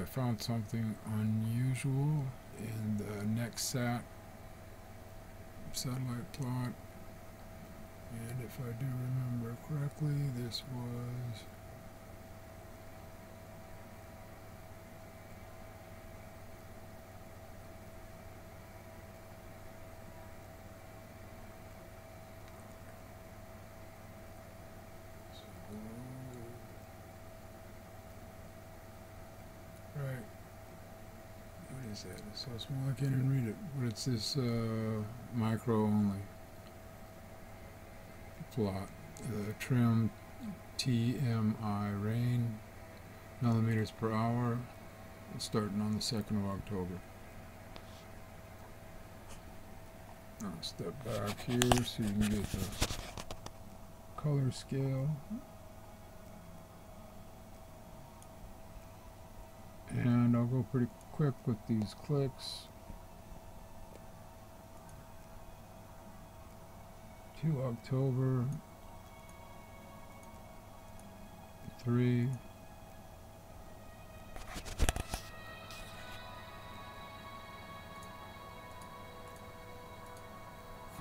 I found something unusual in the NexSat satellite plot. And if I do remember correctly, this was Right. What is? It's so small I can't even read it. But it's this uh, micro only plot. The TRMM TMI rain millimeters per hour starting on the 2nd of October. I'll step back here so you can get the color scale. And I'll go pretty quick with these clicks. To October. Three.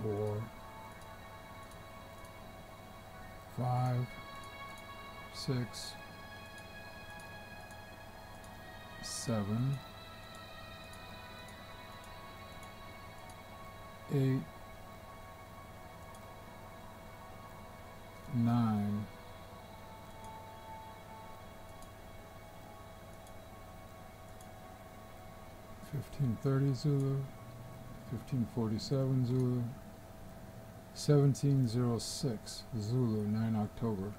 Four. Five. Six. Seven. Eight. Nine. Fifteen thirty Zulu, fifteen forty seven Zulu, seventeen zero six Zulu, nine October.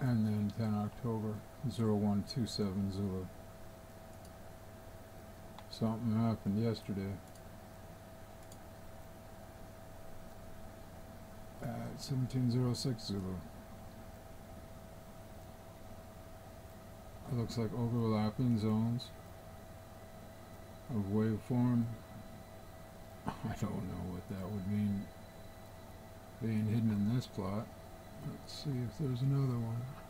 And then ten October, 0127 Zulu. Something happened yesterday. At seventeen oh zero six Zulu. It looks like overlapping zones of waveform. I don't know what that would mean being hidden in this plot. Let's see if there's another one.